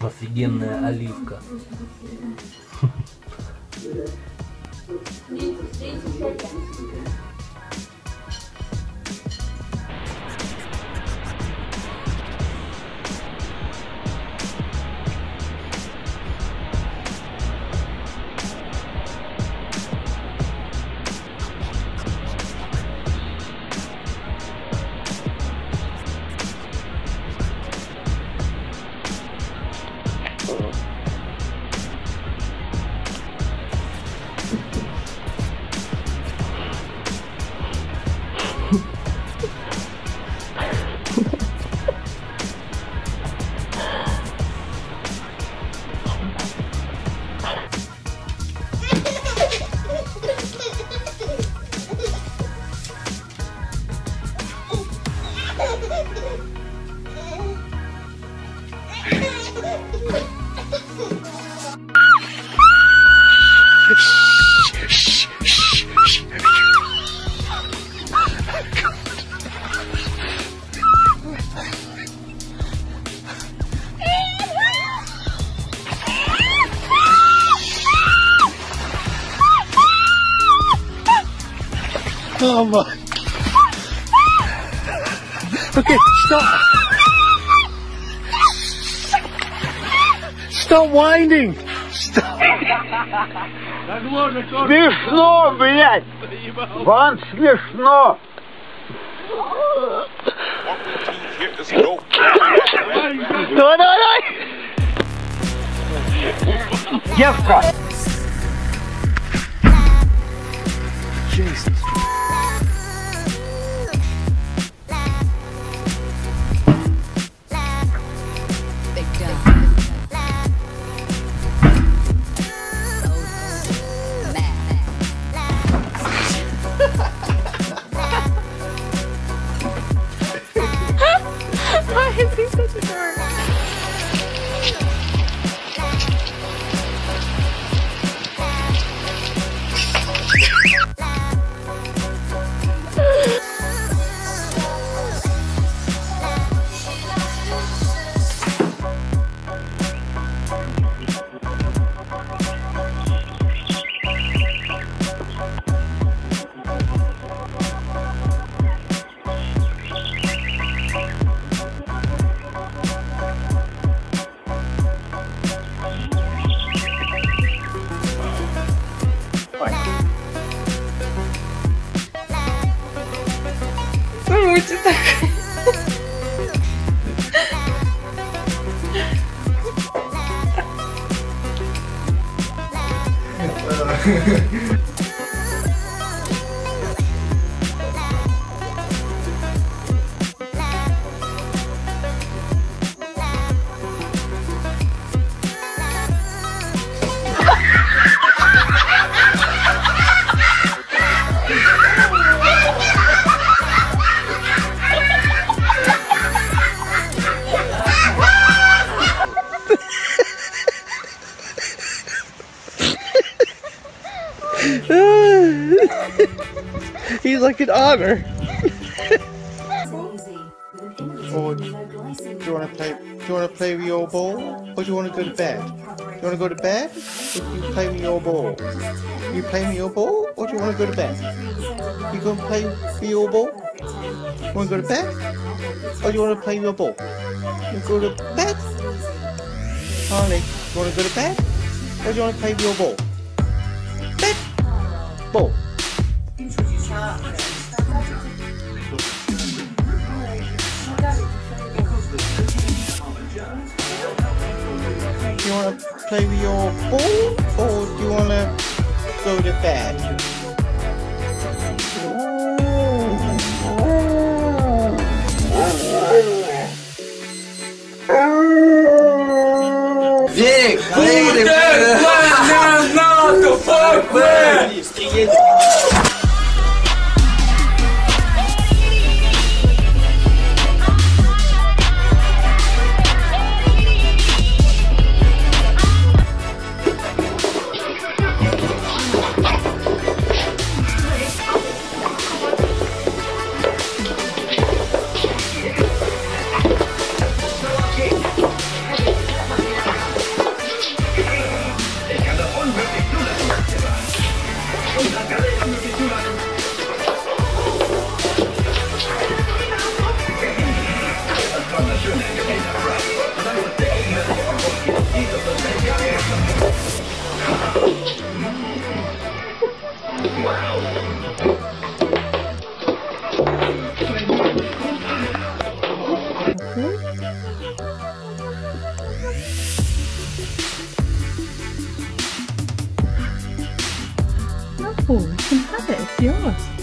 Офигенная оливка. Oh my. Okay, stop. Stop winding. Stop. Смешно, блядь! Вам смешно! Давай, давай, давай. Девка! めっちゃ高い Yeah. He's like an otter. Or do you want to play? Do you want to play with your ball, or do you want to go to bed? Do you want to go to bed, or you play with your ball? You play with your ball, or do you want to go to bed? You gonna play with your ball? Want to go to bed, or do you want to play with your ball? You go to bed, Harley. You want to go to bed, or do you want to play with your ball? Do you want to play with your ball or do you want to go to bed? years. it. It's yours.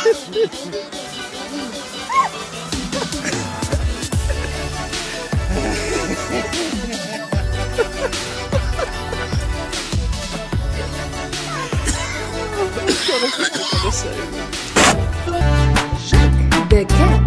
Ha ha ha! The cat